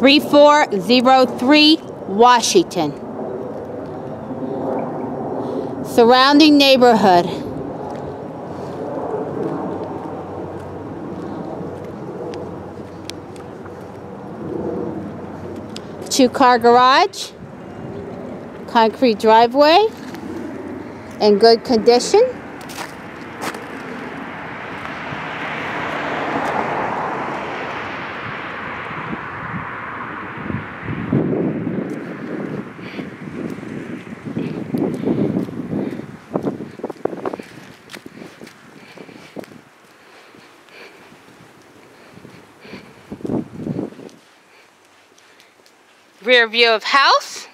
3403 Washington. Surrounding neighborhood. Two-car garage, concrete driveway, in good condition. Rear view of house.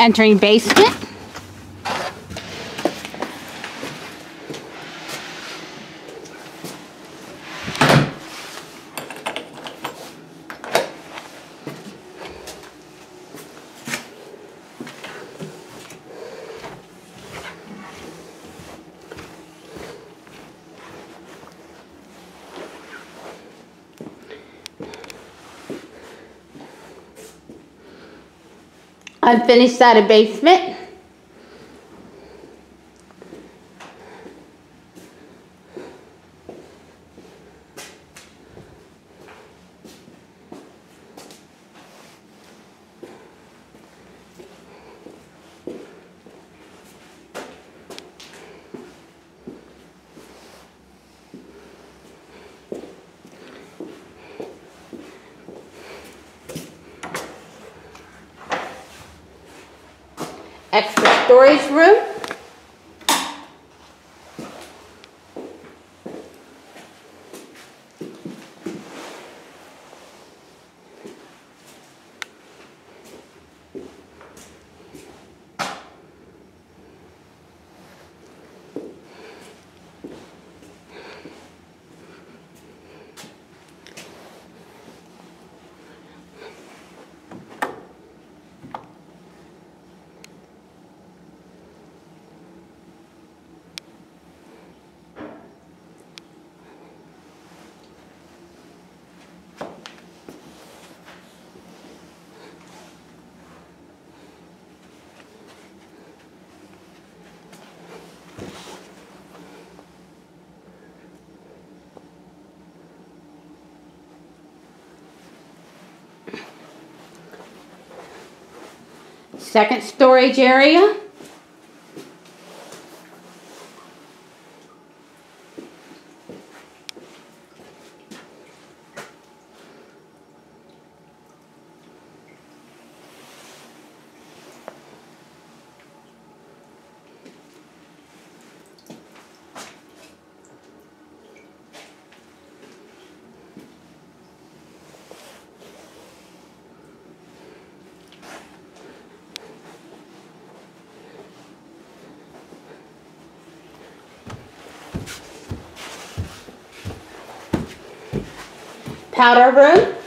Entering basement. Unfinished side of basement. Extra storage room. Second storage area. Powder room.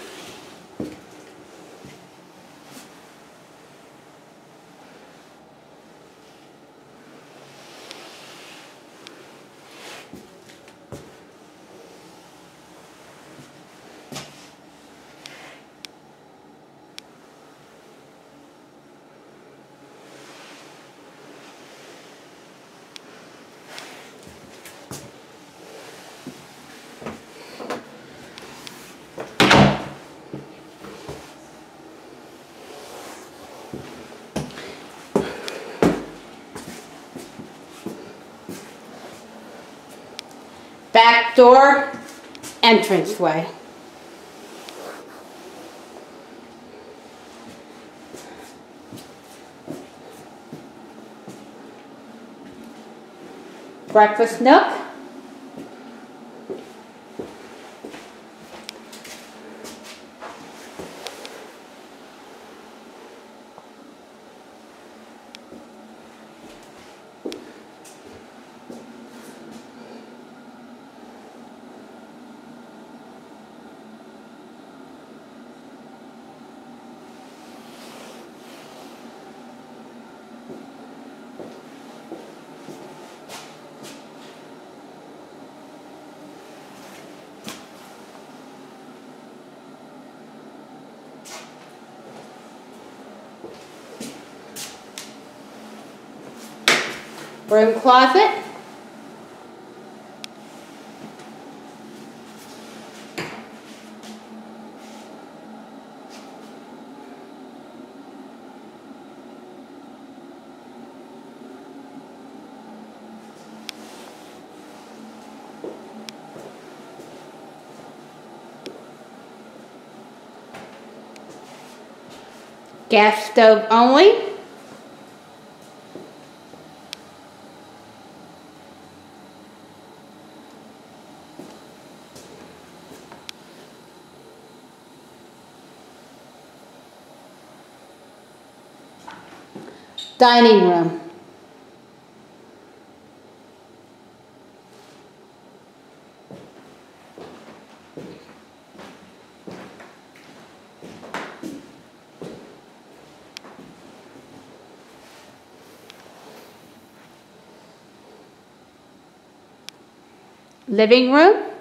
Back door, entranceway. Breakfast nook. Broom closet. Gas stove only. Dining room. Living room.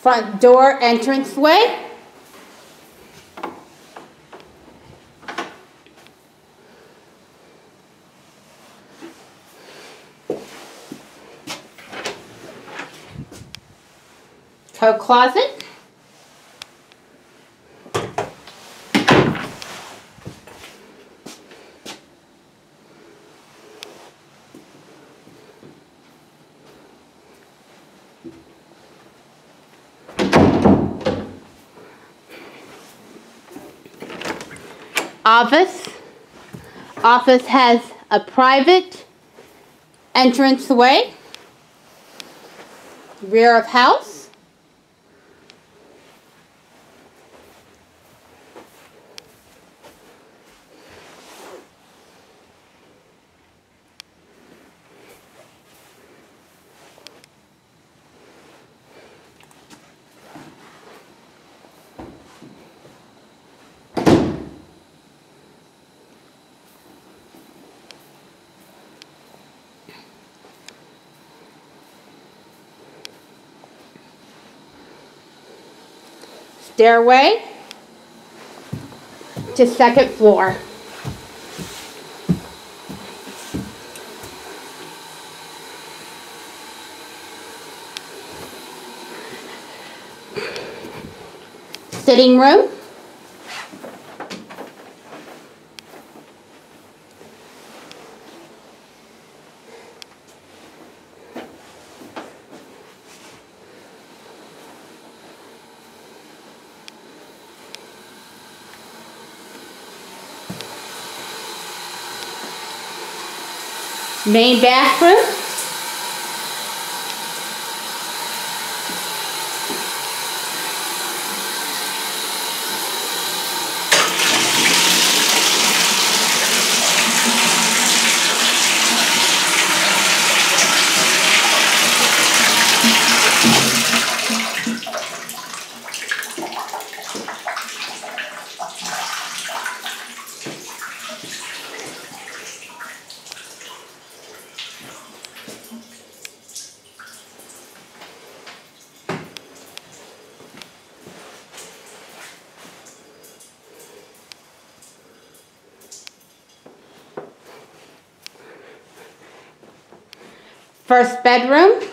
Front door entranceway. Coat closet. Office. Office has a private entranceway. Rear of house. Stairway to second floor. Sitting room. bem Bertrand. First bedroom.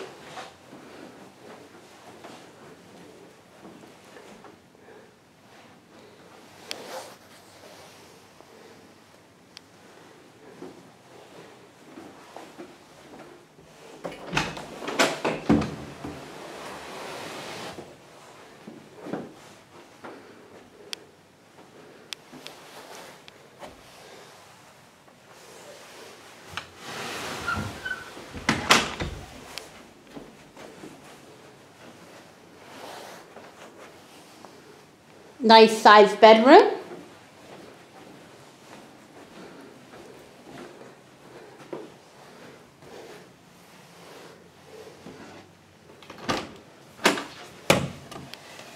Nice sized bedroom.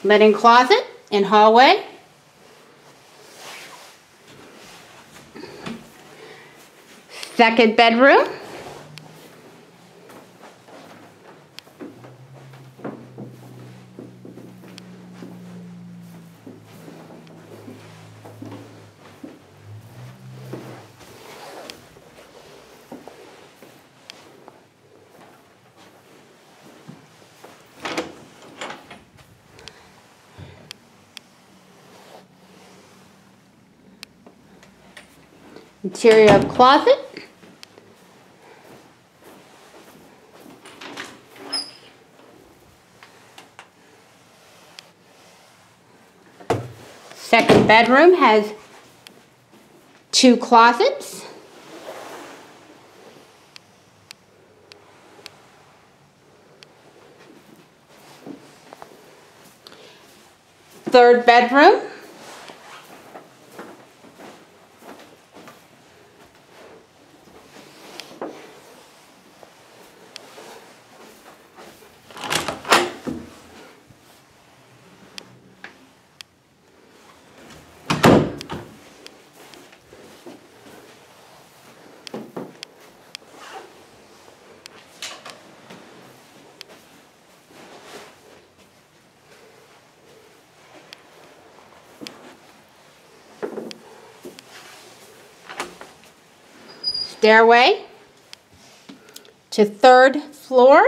Linen closet and hallway. Second bedroom. Interior closet. Second bedroom has two closets. Third bedroom. Stairway to third floor.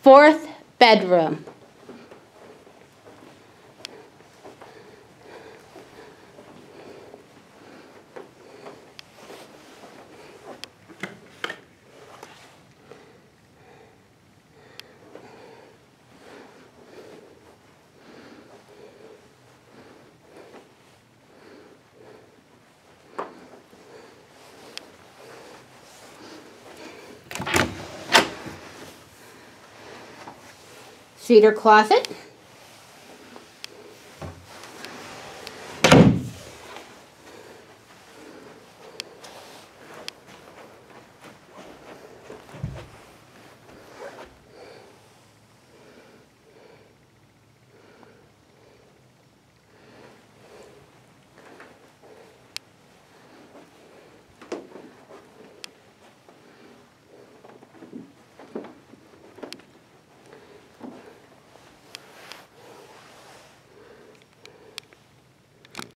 Fourth bedroom. Cedar closet.